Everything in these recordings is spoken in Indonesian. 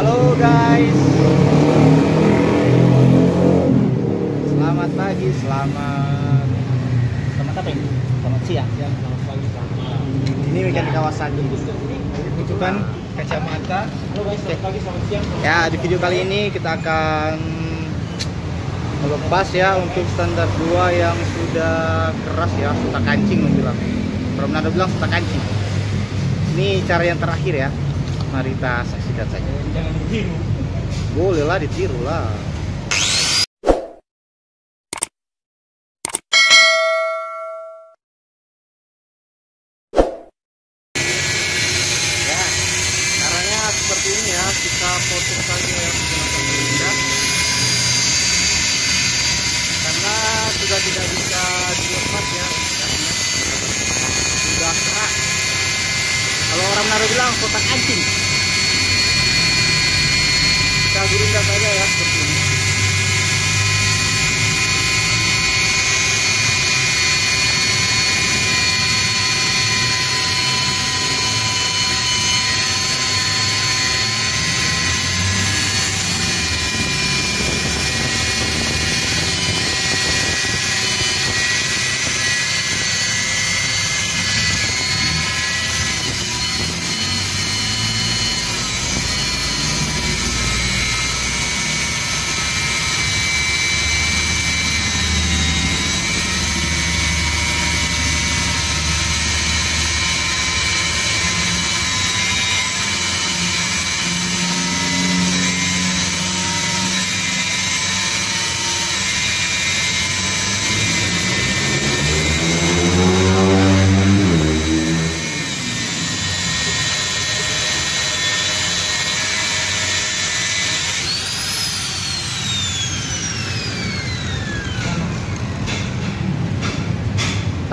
Halo guys. Selamat pagi, selamat selamat apa ini? Selamat siang. Selamat pagi, selamat malam. Ini weekend di Kawasaki. Itu kan kacamata. Halo guys, selamat pagi, selamat siang. Ya, di video kali ini kita akan melepas ya untuk standar 2 yang sudah keras ya, sudah kancing bilang. Ada bilang sudah kancing. Ini cara yang terakhir ya. Mari kita saksikan saja. Jangan ditiru lah. Ya, caranya seperti ini ya. Kita potong saja ya menggunakan gerinda. Karena sudah tidak bisa dilepas ya. Karena Sudah keras. Kalau orang Manado bilang kotak anjing kita gerinda saja ya seperti ini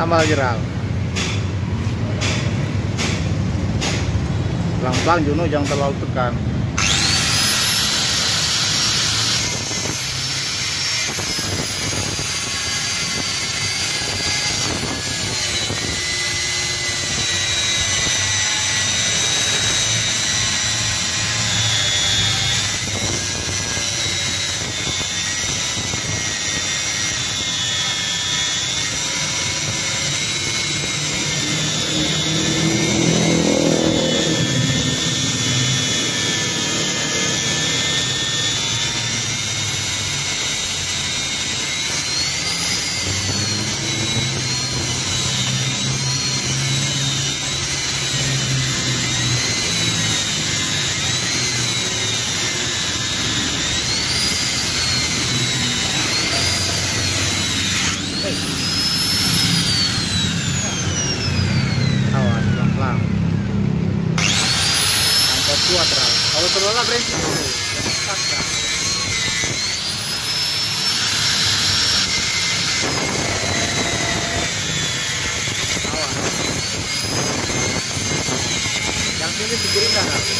tambah lagi ral pelan-pelan Juno jangan terlalu tekan E segura em garrafa.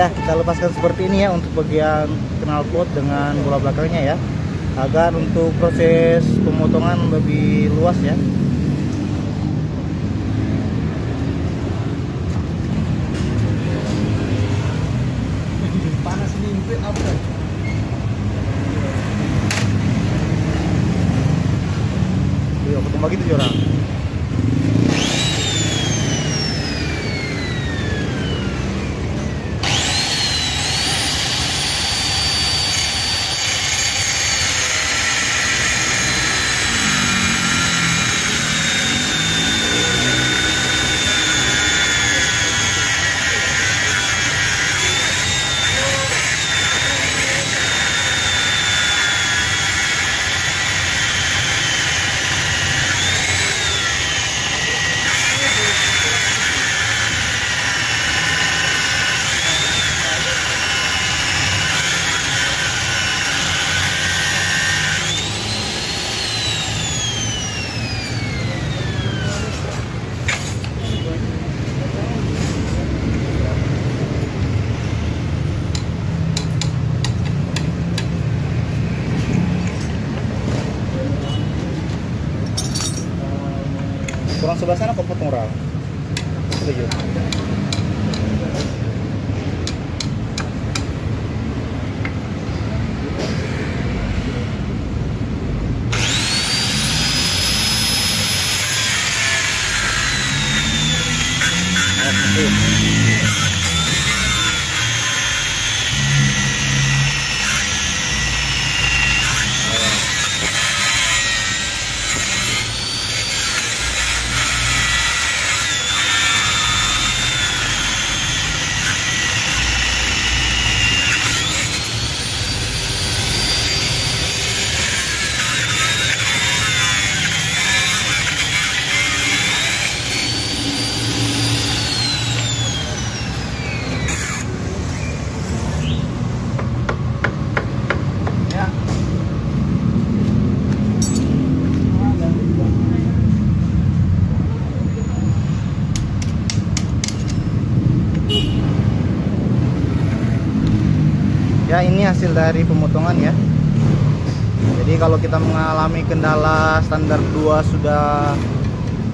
Ya, kita lepaskan seperti ini ya untuk bagian knalpot dengan bola belakangnya ya. Agar untuk proses pemotongan lebih luas ya. Sana potong ral setuju. Ya. Ya ini hasil dari pemotongan ya. Jadi kalau kita mengalami kendala standar 2 sudah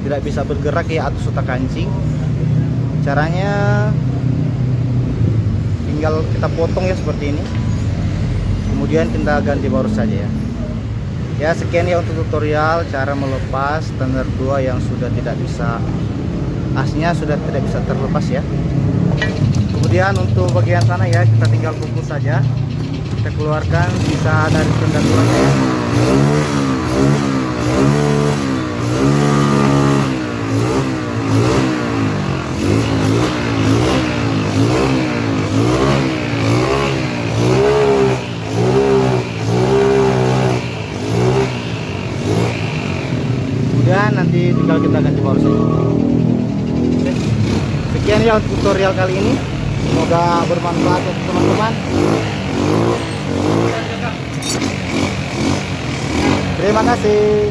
tidak bisa bergerak ya atau sudah kancing. Caranya tinggal kita potong ya seperti ini kemudian kita ganti baru saja ya ya sekian ya untuk tutorial cara melepas standar 2 yang sudah tidak bisa asnya sudah tidak bisa terlepas ya kemudian untuk bagian sana ya kita tinggal kukus saja kita keluarkan sisa dari standar 2 ya. kemudian nanti tinggal kita ganti power sekian ya tutorial kali ini. Semoga bermanfaat untuk teman-teman terima kasih